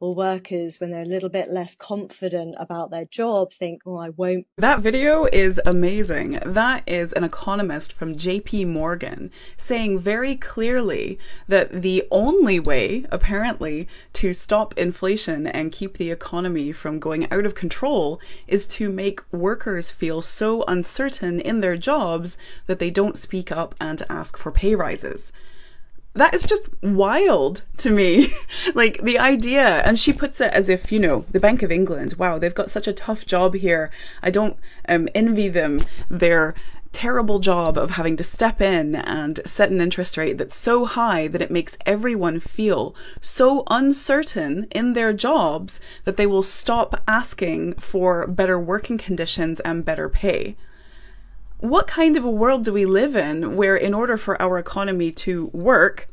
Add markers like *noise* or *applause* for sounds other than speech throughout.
or workers, when they're a little bit less confident about their job, think, oh, I won't. That video is amazing. That is an economist from JP Morgan saying very clearly that the only way, apparently, to stop inflation and keep the economy from going out of control is to make workers feel so uncertain in their jobs that they don't speak up and ask for pay rises that is just wild to me. *laughs* like the idea, and she puts it as if, you know, the Bank of England, wow, they've got such a tough job here. I don't um, envy them their terrible job of having to step in and set an interest rate that's so high that it makes everyone feel so uncertain in their jobs that they will stop asking for better working conditions and better pay what kind of a world do we live in where, in order for our economy to work,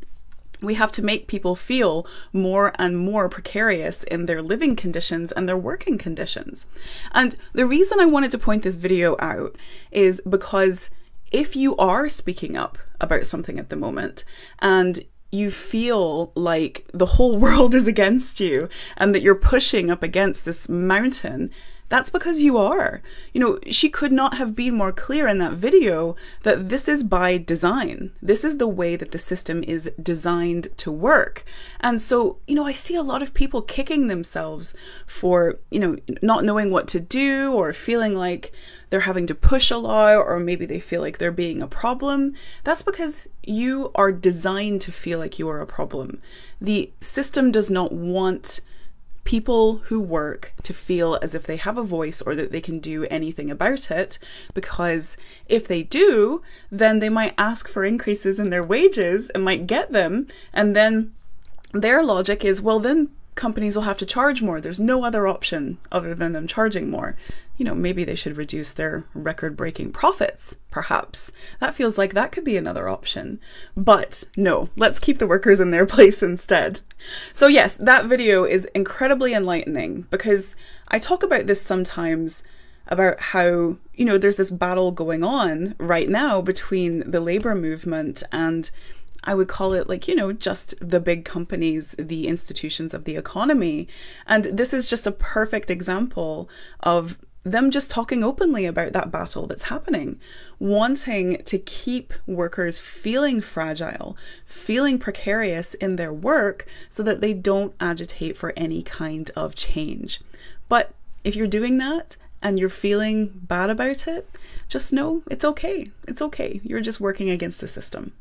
we have to make people feel more and more precarious in their living conditions and their working conditions. And the reason I wanted to point this video out is because if you are speaking up about something at the moment and you feel like the whole *laughs* world is against you and that you're pushing up against this mountain, that's because you are. You know, she could not have been more clear in that video that this is by design. This is the way that the system is designed to work. And so, you know, I see a lot of people kicking themselves for, you know, not knowing what to do or feeling like they're having to push a lot or maybe they feel like they're being a problem. That's because you are designed to feel like you are a problem. The system does not want people who work to feel as if they have a voice or that they can do anything about it. Because if they do, then they might ask for increases in their wages and might get them. And then their logic is, well, then companies will have to charge more. There's no other option other than them charging more. You know, maybe they should reduce their record breaking profits, perhaps. That feels like that could be another option. But no, let's keep the workers in their *laughs* place instead. So, yes, that video is incredibly enlightening because I talk about this sometimes about how, you know, there's this battle going on right now between the labor movement and I would call it like, you know, just the big companies, the institutions of the economy. And this is just a perfect example of them just talking openly about that battle that's happening, wanting to keep workers feeling fragile, feeling precarious in their work so that they don't agitate for any kind of change. But if you're doing that and you're feeling bad about it, just know it's okay. It's okay. You're just working against the system.